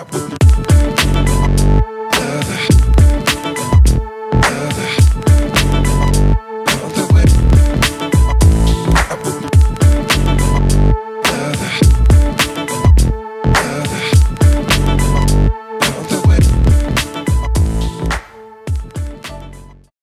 I put